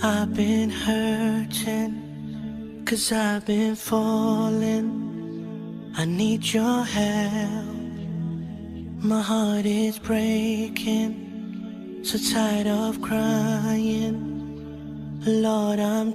I've been hurting, cause I've been falling. I need your help. My heart is breaking, so tired of crying. Lord, I'm